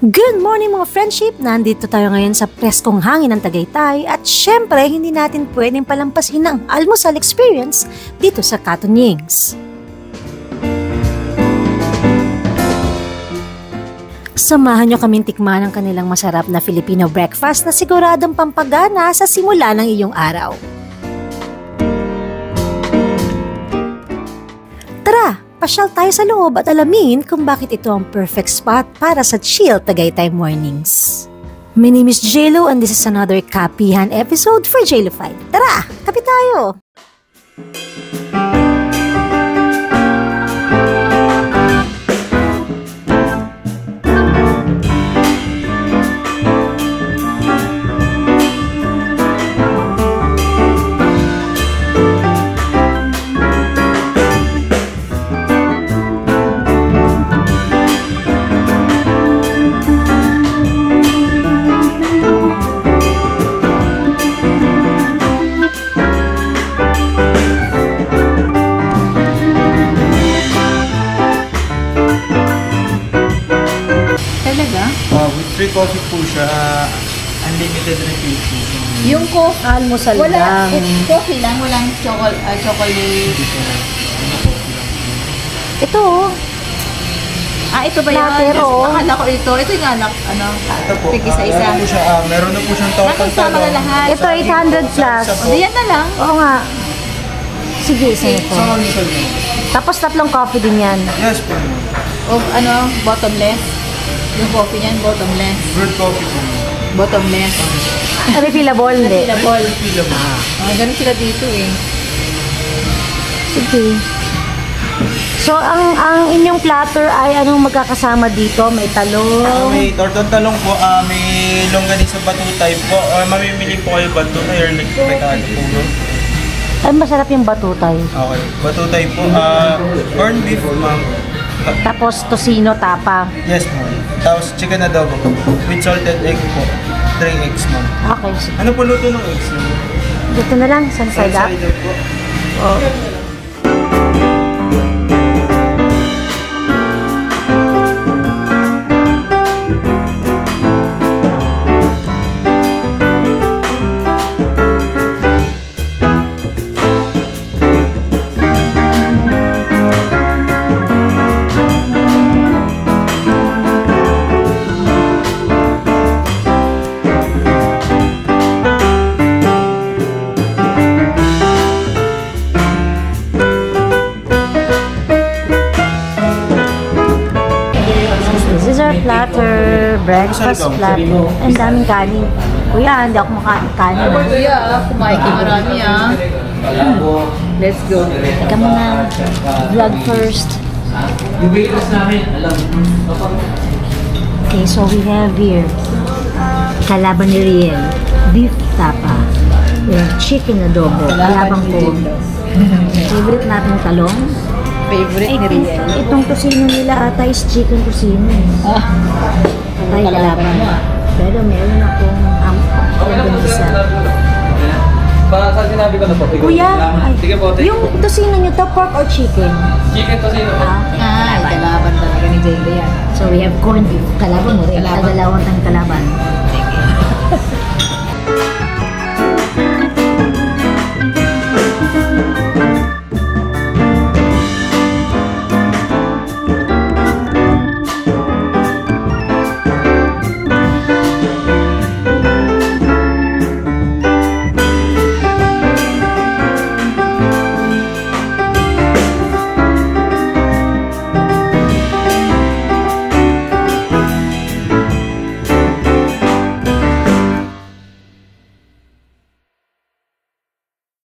Good morning mga friendship! Nandito tayo ngayon sa preskong hangin ng Tagaytay at syempre hindi natin pwedeng palampasin ang almusal experience dito sa Katunings. Samahan nyo kaming tikman ang kanilang masarap na Filipino breakfast na siguradong pampagana sa simula ng iyong araw. Pasyal tayo sa loob at alamin kung bakit ito ang perfect spot para sa chill Tagaytay mornings. My name is JLo and this is another Kapihan episode for JLo 5. Tara, kapi tayo! Talaga? Uh, with free coffee po siya, uh, unlimited refill po. Yung coffee, Almusal wala, lang. eh, coffee lang, walang chocolate, uh, chocolate. Ito, oh. Ah, ito ba yun? Oh. Akala ko ito. Ito yung anak, ano, Ito po, ah, isa. meron po siya, ah, meron na po siyang total Nakasama na lahat. ito 800 plus. Sa- sa- O, yan na lang. Oo nga. Sige, isa almusal mo. Tapos tatlong coffee din yan. Yes po. O, ano, bottomless. Yung coffee niyan, bottomless. Brewed coffee po. Bottomless. Refillable, hindi. Fillable. Pila mo. Ah, ganun sila dito eh. Sige. So, ang ang inyong platter ay anong magkakasama dito? May Ah, talong. may tortong talong po, ah, may longganisa batutay po. Ah, mamimili po kayo batutay or pekado po. no? Ay, masarap yung batutay. Okay. Batutay po. Ah, corn beef, ma'am. Ta- Tapos, tosino, tapa. Yes, ma'am. Tapos chicken adobo po. With salted egg po. 3 eggs, ma'am. Okay. Ano po luto ng eggs? ma'am? Dito na lang, side up. Side up po. Oh. This is our platter, breakfast platter. Ang daming kanin. Kuya, hindi ako makain kanin. ah. Kuya, kumain ka marami ah. Let's go. Teka muna, vlog first. Okay, so we have here kalaban ni Riel, beef tapa, we have chicken adobo, kalabang ko. Favorite natin talong. Favorite ni Riel. itong tusino nila ata is chicken tusino. Ah, Tay kalaban. Pero meron akong um, longganisa. Para sa sinabi ko na po. Kuya, ay, Sige po, yung tusino nyo to, pork or chicken? Chicken to sino po. Ah, ah, kalaban talaga ni Jayla yan. So we have corned beef. Kalaban mo rin. Kalaban. Tagalawan tayong kalaban.